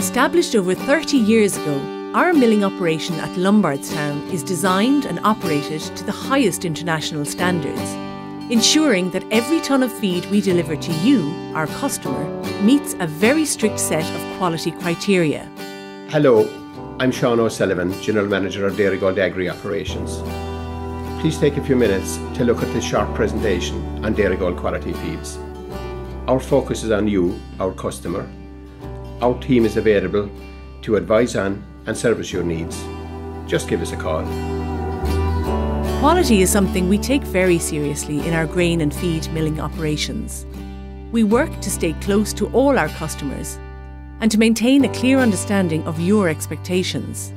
Established over 30 years ago, our milling operation at Lombardstown is designed and operated to the highest international standards, ensuring that every tonne of feed we deliver to you, our customer, meets a very strict set of quality criteria. Hello, I'm Sean O'Sullivan, General Manager of Dairygold Agri Operations. Please take a few minutes to look at this short presentation on Dairygold quality feeds. Our focus is on you, our customer. Our team is available to advise on and service your needs. Just give us a call. Quality is something we take very seriously in our grain and feed milling operations. We work to stay close to all our customers and to maintain a clear understanding of your expectations.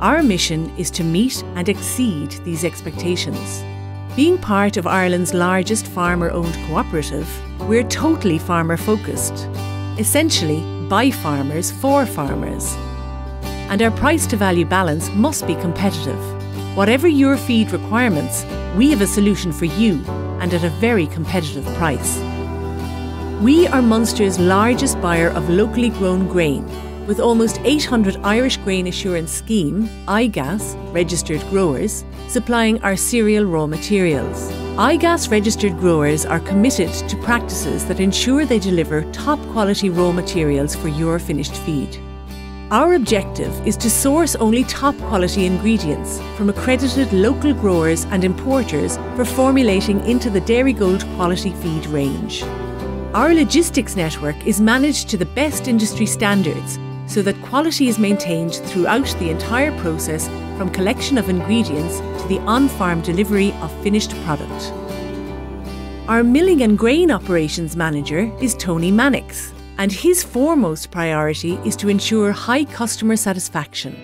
Our mission is to meet and exceed these expectations. Being part of Ireland's largest farmer owned cooperative, we're totally farmer focused. Essentially, by farmers for farmers. And our price to value balance must be competitive. Whatever your feed requirements, we have a solution for you and at a very competitive price. We are Munster's largest buyer of locally grown grain, with almost 800 Irish Grain Assurance Scheme IGAS registered growers supplying our cereal raw materials. IGAS registered growers are committed to practices that ensure they deliver top quality raw materials for your finished feed. Our objective is to source only top quality ingredients from accredited local growers and importers for formulating into the Dairygold quality feed range. Our logistics network is managed to the best industry standards so that quality is maintained throughout the entire process from collection of ingredients to the on-farm delivery of finished product. Our milling and grain operations manager is Tony Mannix, and his foremost priority is to ensure high customer satisfaction.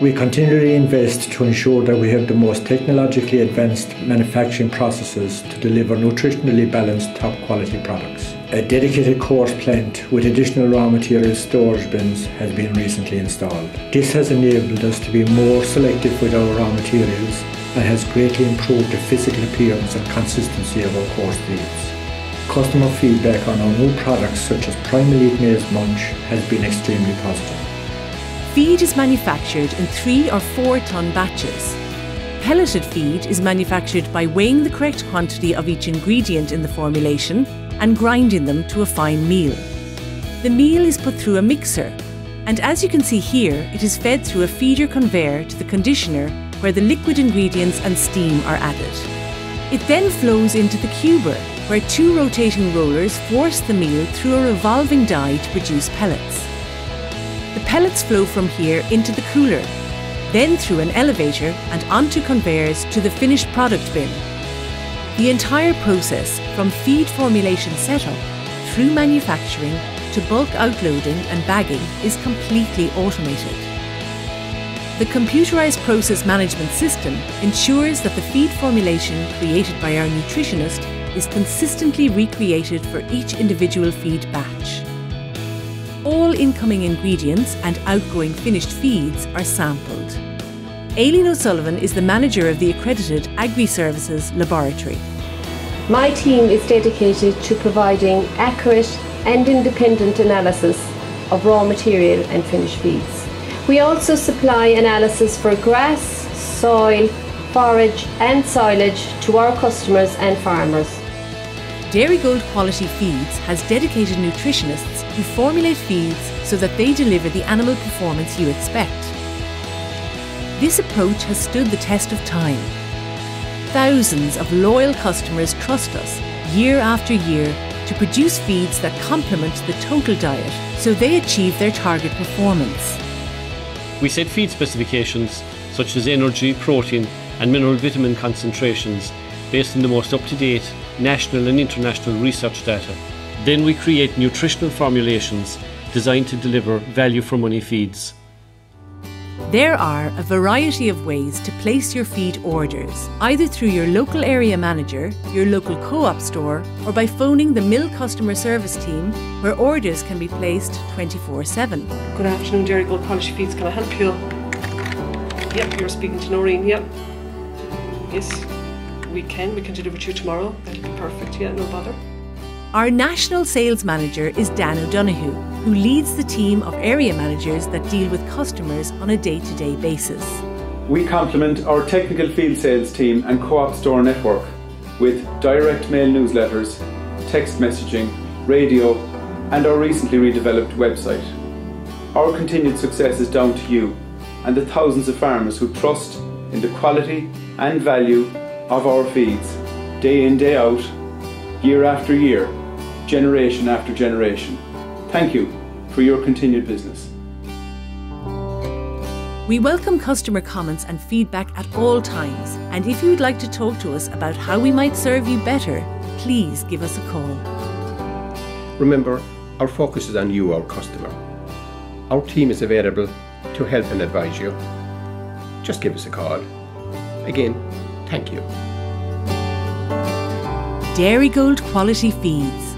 We continually invest to ensure that we have the most technologically advanced manufacturing processes to deliver nutritionally balanced top quality products. A dedicated coarse plant with additional raw material storage bins has been recently installed. This has enabled us to be more selective with our raw materials and has greatly improved the physical appearance and consistency of our coarse feeds. Customer feedback on our new products such as Prime Elite Maize Munch has been extremely positive. Feed is manufactured in three or four tonne batches. Pelleted feed is manufactured by weighing the correct quantity of each ingredient in the formulation and grinding them to a fine meal. The meal is put through a mixer, and as you can see here, it is fed through a feeder conveyor to the conditioner where the liquid ingredients and steam are added. It then flows into the cuber, where two rotating rollers force the meal through a revolving die to produce pellets. The pellets flow from here into the cooler, then through an elevator and onto conveyors to the finished product bin. The entire process, from feed formulation setup through manufacturing to bulk outloading and bagging, is completely automated. The computerized process management system ensures that the feed formulation created by our nutritionist is consistently recreated for each individual feed batch. All incoming ingredients and outgoing finished feeds are sampled. Aileen O'Sullivan is the manager of the accredited Agri Services Laboratory. My team is dedicated to providing accurate and independent analysis of raw material and finished feeds. We also supply analysis for grass, soil, forage and silage to our customers and farmers. Dairygold Quality Feeds has dedicated nutritionists who formulate feeds so that they deliver the animal performance you expect. This approach has stood the test of time. Thousands of loyal customers trust us year after year to produce feeds that complement the total diet so they achieve their target performance. We set feed specifications such as energy, protein, and mineral vitamin concentrations based on the most up to date national and international research data. Then we create nutritional formulations designed to deliver value for money feeds. There are a variety of ways to place your feed orders, either through your local area manager, your local co op store, or by phoning the Mill customer service team, where orders can be placed 24 7. Good afternoon, Dairygold Quality Feeds. Can I help you? Yep, you're speaking to Noreen. Yep. Yes, we can. We can deliver to you tomorrow. That'll be perfect. Yeah, no bother. Our national sales manager is Dan O'Donoghue. Who leads the team of area managers that deal with customers on a day to day basis. We complement our technical field sales team and co op store network with direct mail newsletters, text messaging, radio, and our recently redeveloped website. Our continued success is down to you and the thousands of farmers who trust in the quality and value of our feeds day in, day out, year after year, generation after generation. Thank you for your continued business. We welcome customer comments and feedback at all times, and if you would like to talk to us about how we might serve you better, please give us a call. Remember, our focus is on you, our customer. Our team is available to help and advise you. Just give us a call. Again, thank you. Dairygold Quality Feeds.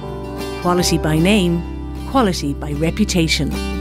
Quality by name, quality by reputation.